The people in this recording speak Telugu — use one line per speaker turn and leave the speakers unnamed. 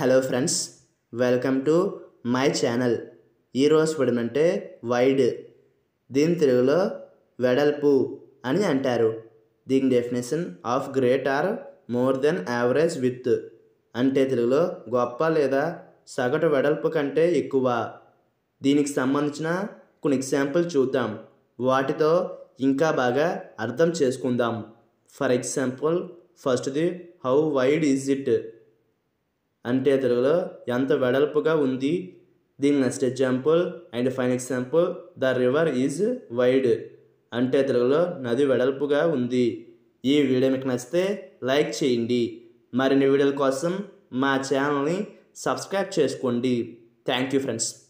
Hello friends welcome to my channel. ఈరోజు పడినంటే వైడ్ దీని తెలుగులో వెడల్పు అని అంటారు. దీని definition of great or more than average width అంటే తెలుగులో గొప్ప లేదా సగటు వెడల్పు కంటే ఎక్కువ. దీనికి సంబంధించిన కొన్ని ఎగ్జాంపుల్ చూద్దాం. వాటితో ఇంకా బాగా అర్థం చేసుకుందాం. ఫర్ ఎగ్జాంపుల్ ఫస్ట్ది హౌ వైడ్ ఈజ్ ఇట్ అంటే తెలుగులో ఎంత వెడల్పుగా ఉంది? దీని next example and fine example the river is wide అంటే తెలుగులో నది వెడల్పుగా ఉంది. ఈ వీడియో మీకు నచ్చితే లైక్ చేయండి. మరిన్ని వీడియోల కోసం మా ఛానల్ని సబ్స్క్రైబ్ చేసుకోండి. Thank you friends